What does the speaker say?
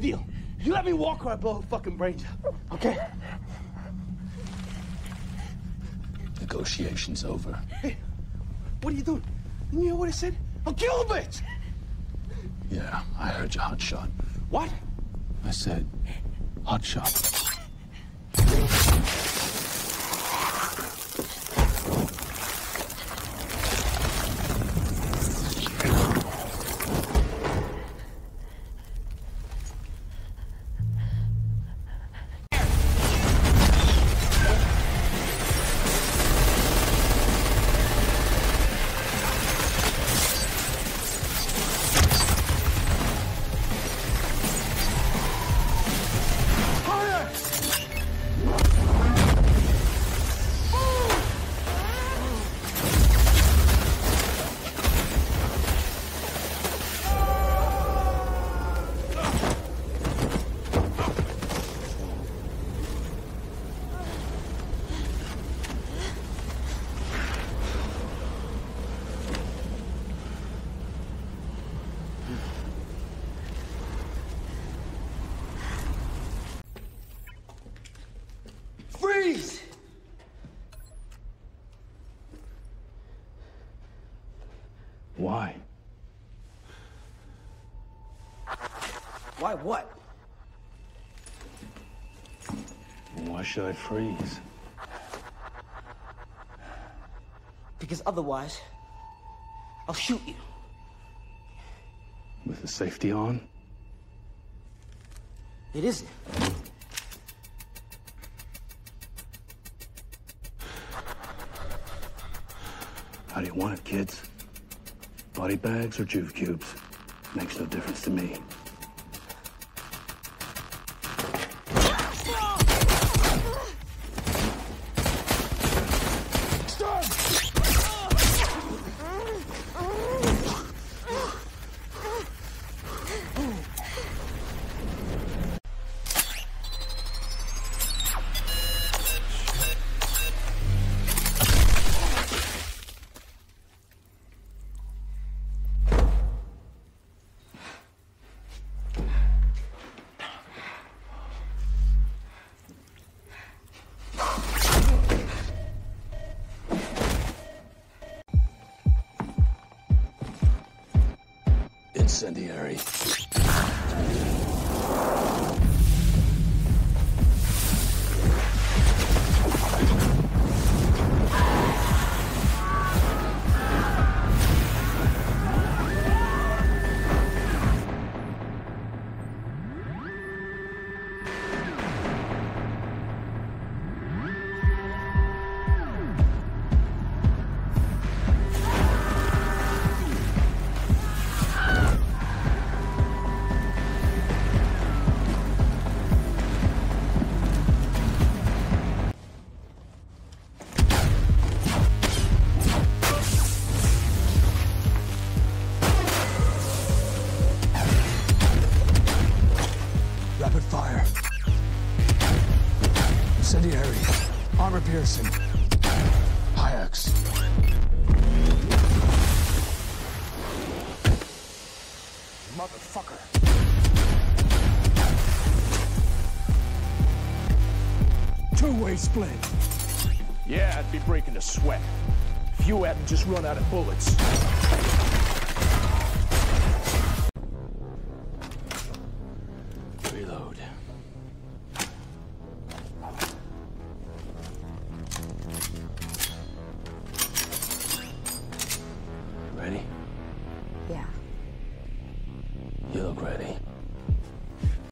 Deal. You let me walk or I blow her fucking brains out. Okay? Negotiations over. Hey, what are you doing? You hear what I said? I'll kill the bitch! Yeah, I heard you, hot shot. What? I said, hot Why? Why what? Why should I freeze? Because otherwise, I'll shoot you. With the safety on? It isn't. How do you want it, kids? Body bags or juve cubes? Makes no difference to me. Incendiary. Piercing. High-Ex. Motherfucker. Two-way split. Yeah, I'd be breaking a sweat. If you hadn't just run out of bullets. Reload.